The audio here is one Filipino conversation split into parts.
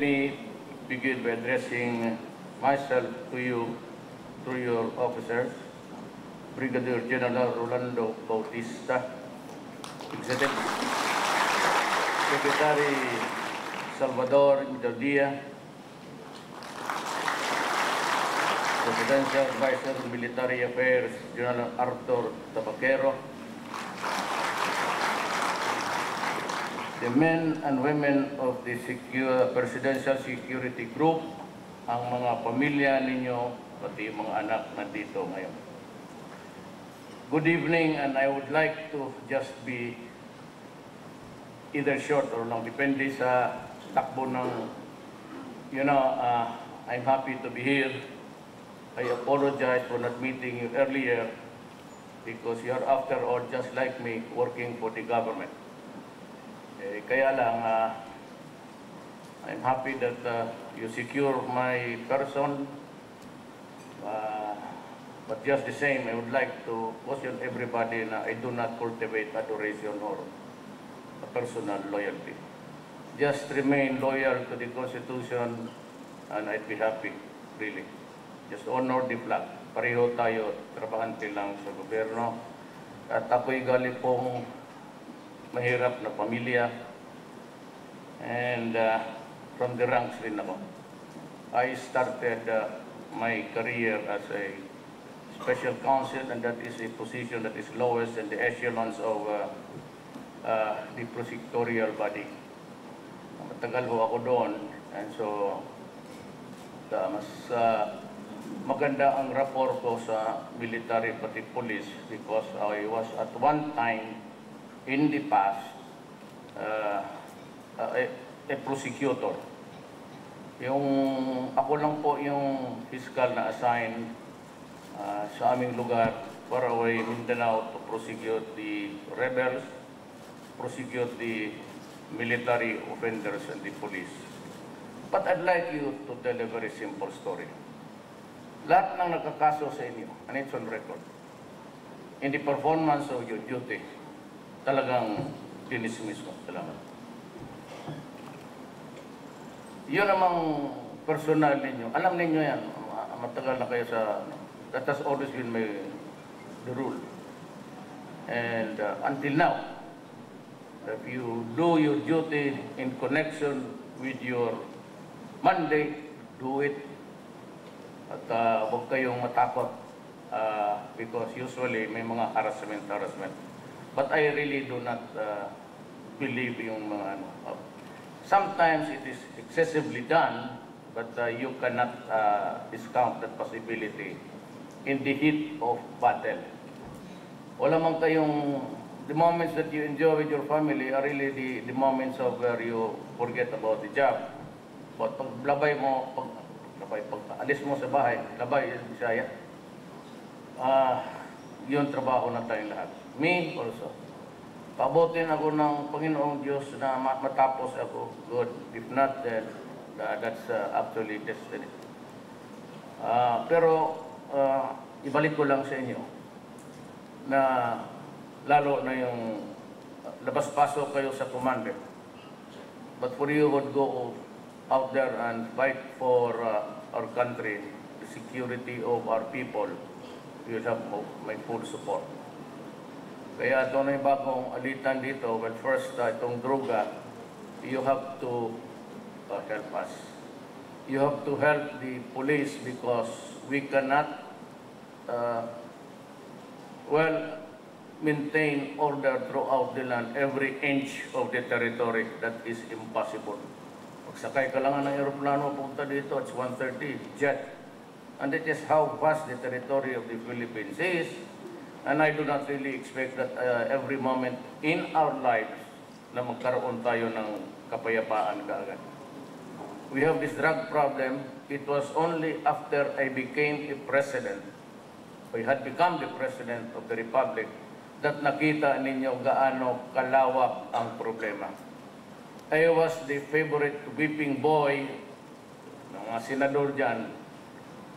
me begin by addressing myself to you through your officers, Brigadier General Rolando Bautista, Executive Secretary Salvador Interdia, Presidential Advisor Military Affairs General Arthur Tabaquero, the men and women of the secure, Presidential Security Group, ang mga pamilya ninyo, pati yung mga anak nandito ngayon. Good evening and I would like to just be either short or long, depende sa takbo ng, you know, uh, I'm happy to be here. I apologize for not meeting you earlier because you're after all just like me working for the government. Eh, kaya lang, ah, I'm happy that ah, you secure my person. Ah, but just the same, I would like to caution everybody na I do not cultivate adoration or personal loyalty. Just remain loyal to the Constitution and I'd be happy, really. Just honor the flag. Pareho tayo, trabahante lang sa gobyerno. At ako'y galing pong mahirap na pamilya. And uh, from the ranks rin ako. I started uh, my career as a special counsel and that is a position that is lowest in the echelons of uh, uh, the prosecutorial body. Matagal ho ako doon and so uh, mas uh, maganda ang rapport ko sa military pati police because I was at one time in the past uh, uh, a, a prosecutor. Yung ako lang po yung fiscal na assign uh, sa aming lugar para away Mindanao to prosecute the rebels, prosecute the military offenders and the police. But I'd like you to tell a very simple story. Lahat ng nagkakaso sa inyo, and it's on record, in the performance of your duty, talagang dinismiss ko. Salamat. Yun namang personal ninyo. Alam ninyo yan. Ma- Matagal na kayo sa... ano, That has always been my, the rule. And uh, until now, if you do your duty in connection with your mandate, do it. At uh, huwag kayong matakot uh, because usually may mga harassment, harassment. But I really do not uh, believe yung mga ano. Uh, sometimes it is excessively done, but uh, you cannot uh, discount that possibility in the heat of battle. Wala man kayong, the moments that you enjoy with your family are really the, the moments of where you forget about the job. But pag labay mo, pag, labay, pag alis mo sa bahay, labay, Bisaya, ah, yun trabaho na tayong lahat. Me also. Pabutin ako ng Panginoong Diyos na ma- matapos ako. Good. If not, then uh, that's uh, actually destiny. Ah, pero ah, ibalik ko lang sa inyo na lalo na yung labas-pasok kayo sa commander. But for you would go out there and fight for uh, our country, the security of our people, you'll have my full support. Kaya na yung bagong alitan dito. Well, first, uh, itong droga, you have to uh, help us. You have to help the police because we cannot, uh, well, maintain order throughout the land, every inch of the territory. That is impossible. Pagsakay ka lang ng aeroplano punta dito, it's 130, jet. And that is how vast the territory of the Philippines is. And I do not really expect that uh, every moment in our lives na magkaroon tayo ng kapayapaan kaagad. We have this drug problem. It was only after I became a president, I had become the president of the republic, that nakita ninyo gaano kalawak ang problema. I was the favorite whipping boy ng mga senador dyan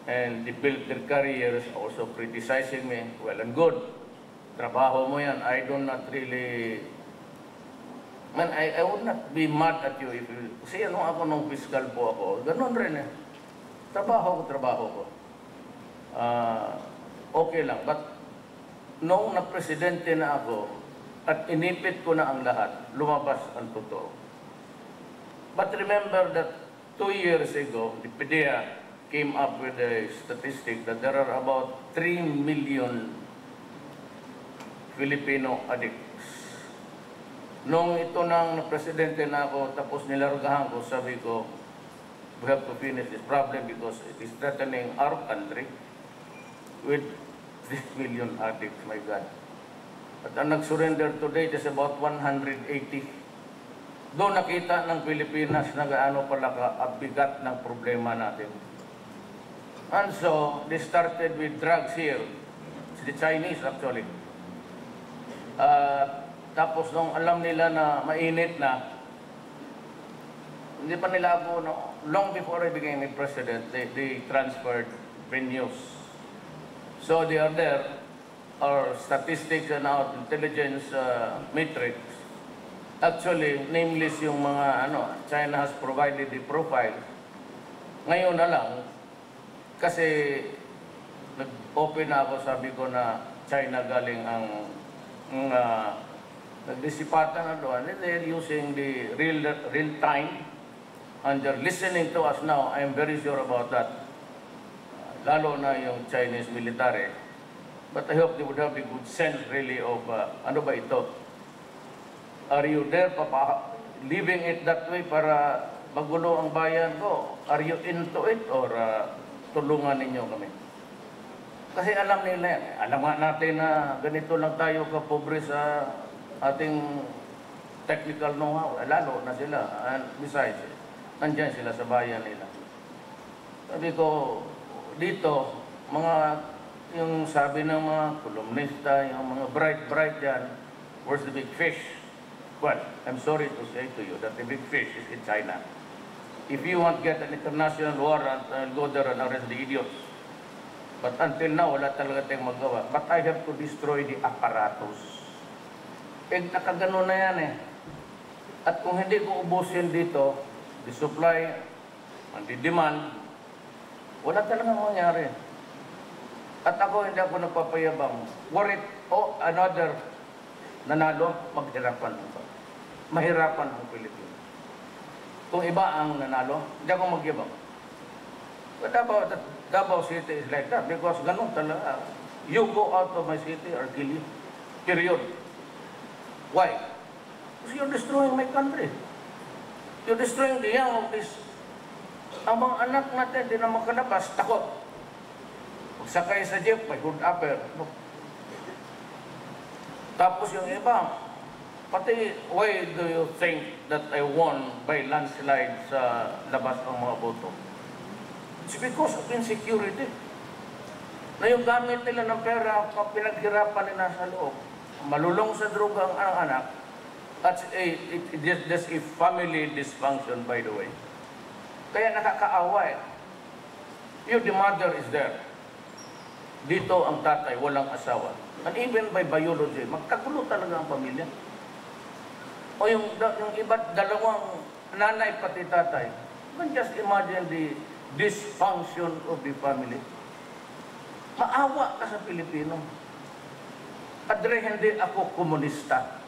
and they built their careers also criticizing me. Well and good. Trabaho mo yan. I do not really Man, I, I would not be mad at you if you, kasi ano ako nung fiscal po ako, ganun rin eh. Trabaho ko, trabaho ko. Ah, okay lang. But, nung na-presidente na ako, at inipit ko na ang lahat, lumabas ang totoo. But remember that two years ago, the PDEA came up with a statistic that there are about 3 million Filipino addicts. Nung ito nang presidente na ako, tapos nilargahan ko, sabi ko, we have to finish this problem because it is threatening our country with 3 million addicts, my God. At ang nag-surrender today is about 180. Doon nakita ng Pilipinas na gaano pala kaabigat ng problema natin. And so, they started with drugs here. It's the Chinese actually. Uh, tapos nung alam nila na mainit na, hindi pa nila ako, no, long before I became a president, they, they transferred venues. So they are there, our statistics and our intelligence uh, matrix. Actually, nameless yung mga, ano, China has provided the profile. Ngayon na lang, kasi nag-open na ako, sabi ko na China galing ang, uh, nagdisipatan na doon, and they're using the real, real time, and they're listening to us now. I'm very sure about that. Lalo na yung Chinese military. But I hope they would have the good sense really of, uh, ano ba ito? Are you there, papa, leaving it that way para magulo ang bayan ko? Are you into it or uh, tulungan ninyo kami? Kasi alam nila yan. Alam nga natin na ganito lang tayo kapobre sa ating technical know-how. Lalo na sila. And besides, nandyan sila sa bayan nila. Sabi ko, dito, mga yung sabi ng mga kolumnista, yung mga bright-bright yan, where's the big fish? Well, I'm sorry to say to you that the big fish is in China. If you want get an international warrant, I'll go there and arrest the idiots. But until now, wala talaga tayong magawa. But I have to destroy the apparatus. Eh, nakagano na yan eh. At kung hindi ko ubusin dito, the supply and the demand, wala talagang mangyari. At ako hindi ako nagpapayabang. It oh, another nanalo, maghirapan ako. Mahirapan ang Pilipinas. Kung iba ang nanalo, hindi ako magyabang. But Davao, City is like that because ganun talaga. You go out of my city or kill you. Period. Why? Because you're destroying my country. You're destroying the young of this. Ang mga anak natin, di na makalabas, takot. Pagsakay sa jeep, may hood upper. Tapos yung iba, pati, why do you think that I won by landslide sa labas ng mga boto? It's because of insecurity. Na yung gamit nila ng pera, pinaghirapan nila sa loob. Malulong sa droga ang anak. That's a, it, it, that's a family dysfunction, by the way. Kaya nakakaawa eh. You, the mother is there. Dito ang tatay, walang asawa. And even by biology, magkagulo talaga ang pamilya. O yung, yung iba, dalawang nanay pati tatay. You just imagine the dysfunction of the family. Maawa ka sa Pilipino. Padre, hindi ako komunista.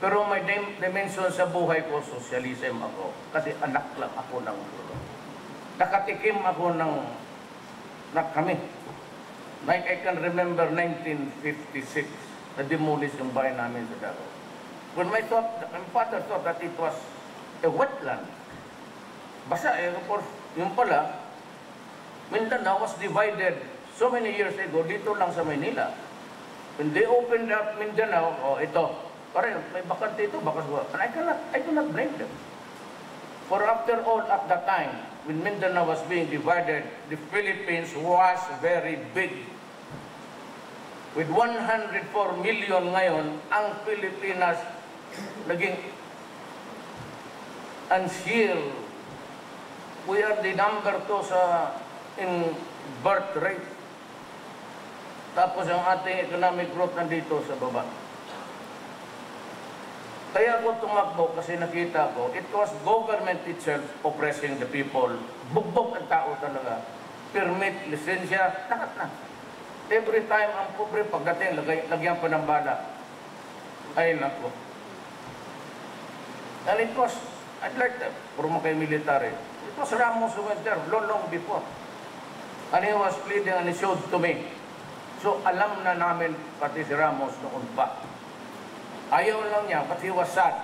Pero may dim- dimension sa buhay ko, socialism ako. Kasi anak lang ako ng gulo. Nakatikim ako ng, na kami. Like I can remember 1956, na-demolish yung bahay namin sa Davao. When my, thought, my father thought that it was a wetland. Basta, eh, yung pala, Mindanao was divided so many years ago dito lang sa Manila. When they opened up Mindanao, oh, ito, pare, may bakante ito, bakas wa. And I cannot, I cannot blame them. For after all, at that time, when Mindanao was being divided, the Philippines was very big. With 104 million ngayon, ang Pilipinas naging unsealed. We are the number two sa in birth rate. Tapos ang ating economic growth nandito sa baba. Kaya ako tumakbo kasi nakita ko, it was government itself oppressing the people. Bugbog ang tao talaga. Permit, lisensya, lahat na. Every time ang pobre pagdating, lagay, lagyan pa ng bala. Ay, nako. And it was, I'd like that, puro kay military. It was Ramos who went there long, long before. And he was pleading and he showed to me. So alam na namin pati si Ramos noon pa. Ayaw lang niya, but he was sad.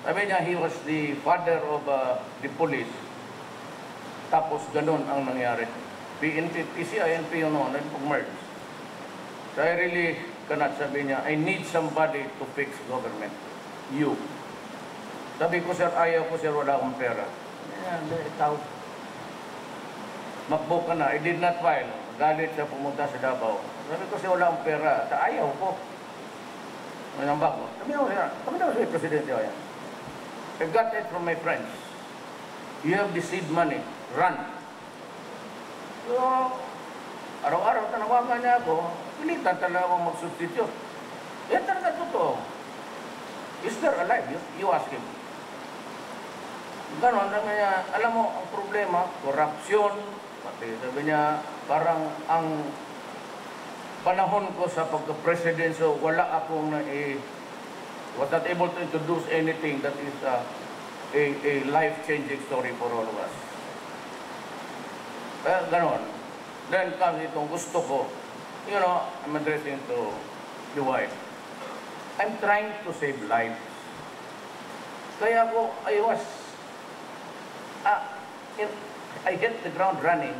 Sabi niya, he was the father of uh, the police. Tapos ganun ang nangyari. PNP, PCINP yun noon, nag-merge. So I really cannot sabi niya, I need somebody to fix government. You. Sabi ko, sir, ayaw ko, sir, wala akong pera. Yan, ikaw. Makbo ka na. I did not file. Galit siya pumunta sa Davao. Sabi ko, sir, wala akong pera. Sa ayaw ko. Ano ba ko? Sabi ko, sir, kami daw sa presidente ko yan. I got it from my friends. You have the seed money. Run. So, araw-araw tanawagan niya ako. Pilitan talaga akong mag-substitute. Yan talaga totoo. Is there alive? You, you ask him. Ganon, sabi niya, alam mo, ang problema, korupsyon, pati sabi niya, parang ang panahon ko sa pagka-president, so wala akong na eh, was not able to introduce anything that is uh, a, a life-changing story for all of us. Kaya ganon. Then comes itong gusto ko, you know, I'm addressing to the wife. I'm trying to save lives. Kaya ako, I was, uh, in, I hit the ground running,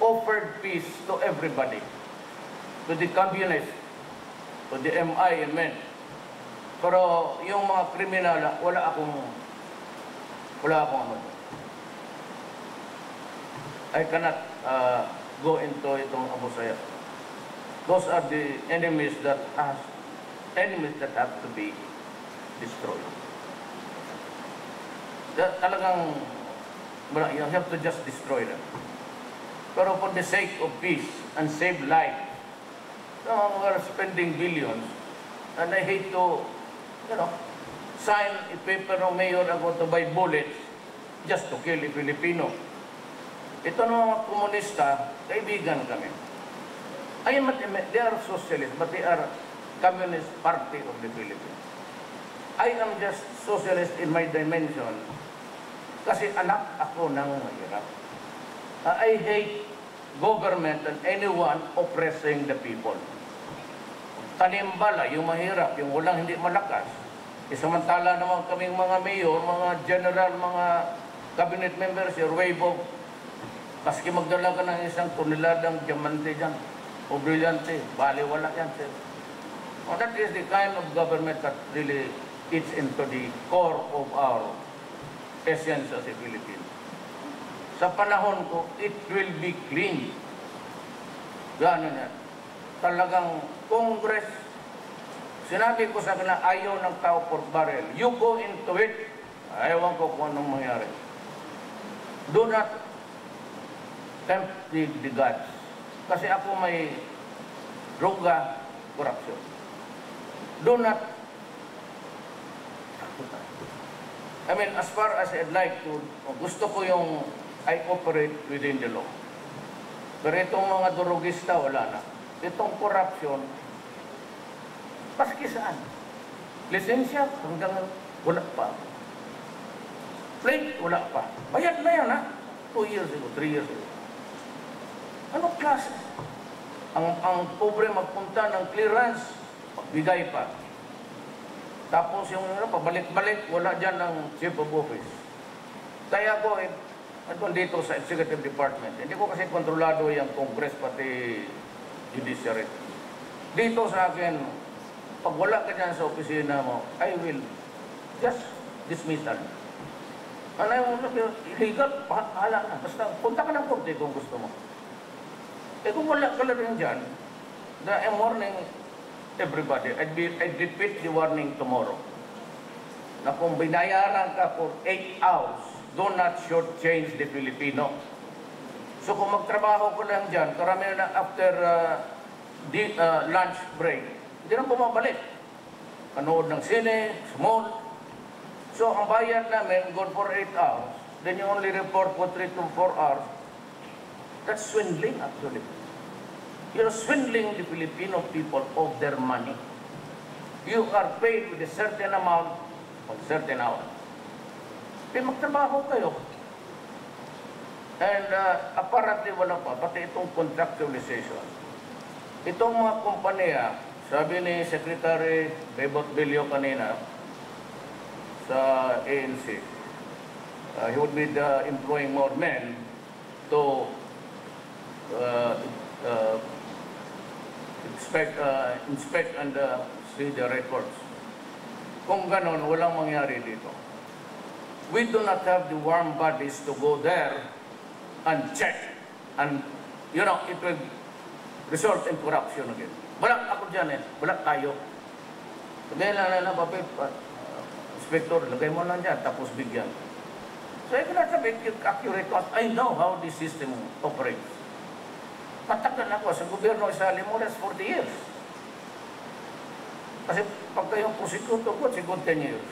offered peace to everybody, to the communists, to the MI and men. Pero yung mga kriminal, wala akong, wala akong ano. I cannot uh, go into itong Abu Sayyaf. Those are the enemies that has, enemies that have to be destroyed. That, talagang, you have to just destroy them. Pero for the sake of peace and save life, so we're spending billions, and I hate to, you know, sign a paper ng mayor ako to buy bullets just to kill a Filipino. Ito ng mga komunista, kaibigan kami. I am, they are socialist, but they are Communist Party of the Philippines. I am just socialist in my dimension kasi anak ako ng mahirap. Uh, I hate government and anyone oppressing the people. Tanimbala, yung mahirap, yung walang hindi malakas. E samantala naman kaming mga mayor, mga general, mga cabinet members, your wave of Maski magdala ka ng isang toneladang diamante dyan, o brilyante, bali wala yan, sir. Well, that is the kind of government that really eats into the core of our essence as a Philippine. Sa panahon ko, it will be clean. Gano'n yan. Talagang Congress, sinabi ko sa kanila, ayaw ng tao for barrel. You go into it, ayawan ko kung anong mangyari. Do not tempt the, the gods. Kasi ako may droga, corruption. Do not I mean, as far as I'd like to, gusto ko yung I operate within the law. Pero itong mga durugista, wala na. Itong corruption, paski saan? Lisensya, hanggang wala pa. Plate, wala pa. Bayad na yan, ha? Two years ago, three years ago. Ano klase? Ang, ang pobre magpunta ng clearance, bigay pa. Tapos yung ano, pabalik-balik, wala dyan ng chief of office. Kaya ko, eh, andun dito sa executive department, hindi ko kasi kontrolado yung congress pati judiciary. Dito sa akin, pag wala ka dyan sa opisina mo, I will just dismissal. Ano yung illegal, pahala na. Basta punta ka ng korte kung gusto mo. Eh kung wala ka lang dyan, the I'm warning everybody, I'd, be, I'd repeat the warning tomorrow. Na kung binayaran ka for 8 hours, do not shortchange the Filipino. So kung magtrabaho ko lang dyan, karamihan na after uh, di, uh, lunch break, hindi na bumabalik. kanood ng sine, small. So, ang bayad namin, good for 8 hours, then you only report for 3 to 4 hours. That's swindling, actually. You're swindling the Filipino people of their money. You are paid with a certain amount on certain hour. Di magtrabaho kayo. And uh, apparently wala pa, pati itong contractualization. Itong mga kumpanya, sabi ni Secretary Bebot Bilio kanina sa ANC, uh, he would be uh, employing more men to uh, inspect, uh, inspect and uh, see the records. Kung ganon, walang mangyari dito. We do not have the warm bodies to go there and check. And, you know, it will result in corruption again. Wala ako dyan eh. Wala tayo. Sabihin lang na papel, inspector, lagay mo lang dyan, tapos bigyan. So I cannot have accurate I know how the system operates. Matagal ako sa gobyerno isali mo, that's 40 years. Kasi pag kayong prosecutor ko, siguro 10 years.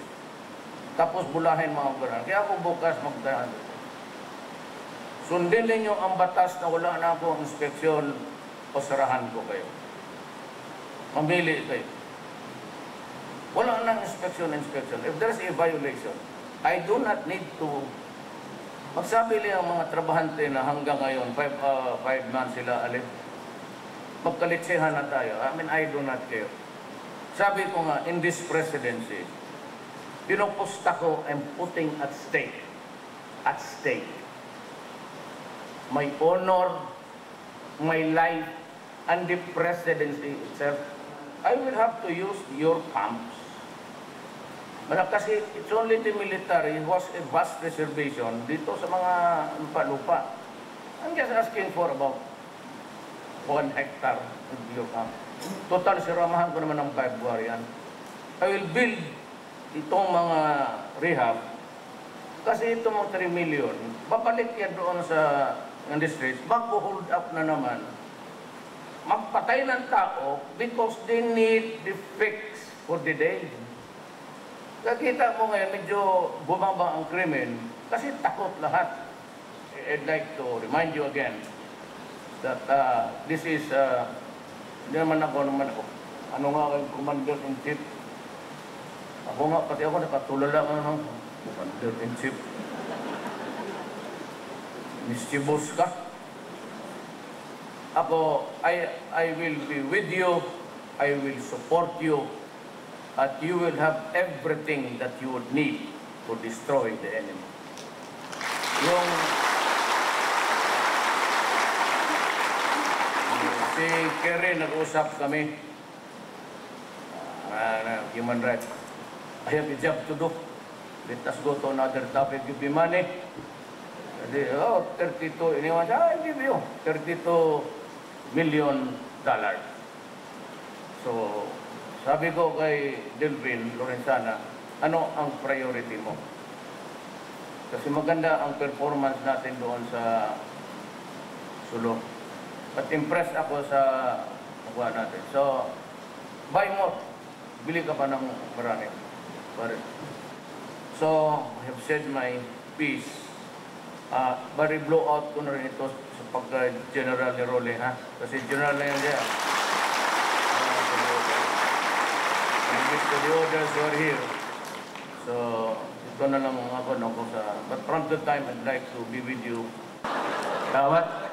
Tapos bulahin mga gobyerno. Kaya ako bukas magdaan. Sundin ninyo ang batas na wala na akong inspeksyon o sarahan ko kayo. Mamili kayo. Wala nang inspection, inspection. If there's a violation, I do not need to magsabi lang ang mga trabahante na hanggang ngayon, five, uh, five months sila alit. Magkalitsihan na tayo. I mean, I do not care. Sabi ko nga, in this presidency, pinupusta ko and putting at stake, at stake, my honor, my life, and the presidency itself. I will have to use your pumps. Kasi it's only the military who has a vast reservation dito sa mga lupa-lupa. I'm just asking for about one hectare of your camp. Total, siramahan ko naman ng 5 yan. I will build itong mga rehab kasi itong mga 3 million, babalik yan doon sa industries, magpo-hold up na naman. Magpatay ng tao because they need the fix for the day. Nakita mo ngayon, medyo bumaba ang krimen kasi takot lahat. I'd like to remind you again that uh, this is, uh, hindi naman ako naman ako, ano nga kayong commander-in-chief. Ako nga, pati ako nakatulala nga ng commander-in-chief. Mischievous ka. Ako, I, I will be with you, I will support you, at you will have everything that you would need to destroy the enemy. Yung si Kerry nag-usap kami uh, human rights. I have a job to do. Let us go to another topic. Give me money. Jadi, oh, 32, iniwan siya, I give you 32 million dollars. So, sabi ko kay Delvin Lorenzana, ano ang priority mo? Kasi maganda ang performance natin doon sa Sulo. But impressed ako sa nakuha natin. So, buy more. Bili ka pa ng marami. Pare. So, I have said my piece. Uh, bari blow out ko na rin ito sa pagka-general ni Role, ha? Kasi general na yan to the here. So, ito na lang ako no, sa... But from the time, I'd like to be with you. Uh?